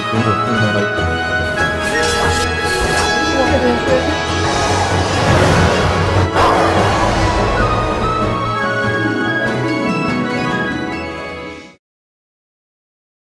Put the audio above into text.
全部手に入。